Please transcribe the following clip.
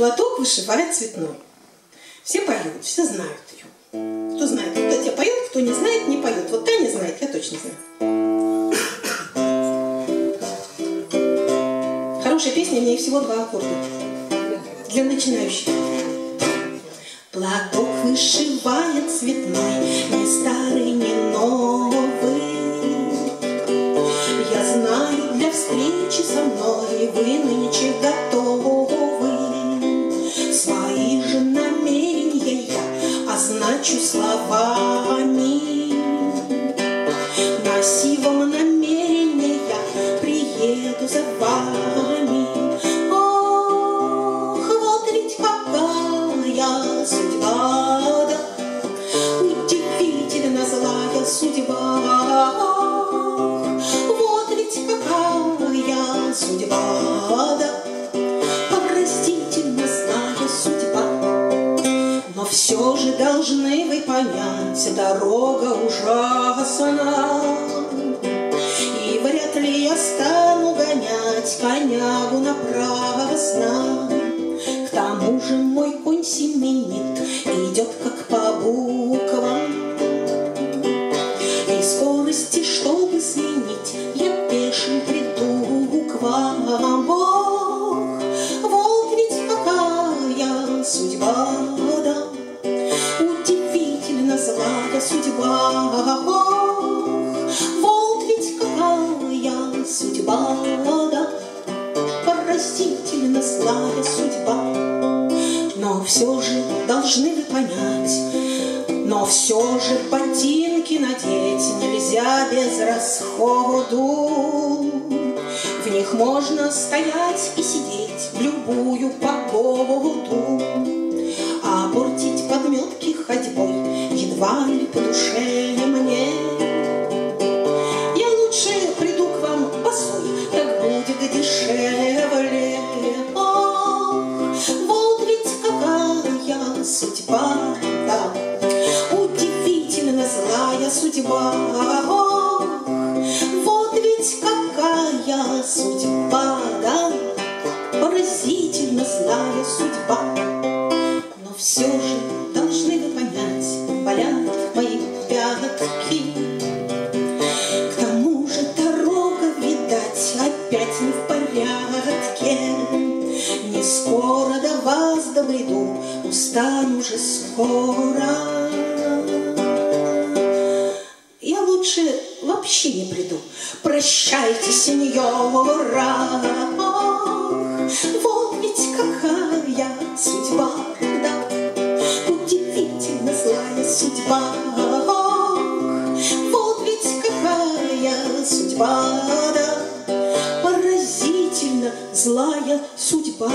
Платок вышивает цветной. Все поют, все знают ее. Кто знает, кто тебя поет, кто не знает, не поет. Вот Таня знает, я точно знаю. Хорошая песня, у нее всего два аккорда. Для начинающих. Платок вышивает цветной, ни старый, ни новый. Я знаю, для встречи со мной вы нынче готовы. Означу словами. На сивом намерения я приеду за вами. Все же должны вы понять, дорога ужасна. И вряд ли я стану гонять конягу напрасно. К тому же мой конь семенит, идет как по буквам. И скорости, чтобы сменить, я пешим приду к вам. Какая судьба, да, поразительно злая судьба. Но все же должны вы понять, но все же ботинки надеть нельзя без расходу. В них можно стоять и сидеть в любую погоду. А портить подметки ходьбой едва ли по душе мне. Судьба, да, удивительно злая судьба. Ох, вот ведь какая судьба, да, поразительно злая судьба. Но все же должны вы понять, болят мои пятки. К тому же дорога, видать, опять не в порядке. Вас добреду, устану же скоро. Я лучше вообще не приду. Прощайте, сеньора. Вот ведь какая судьба, да, удивительно злая судьба. Вот какая судьба, да, поразительно злая судьба.